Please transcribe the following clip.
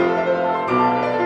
Música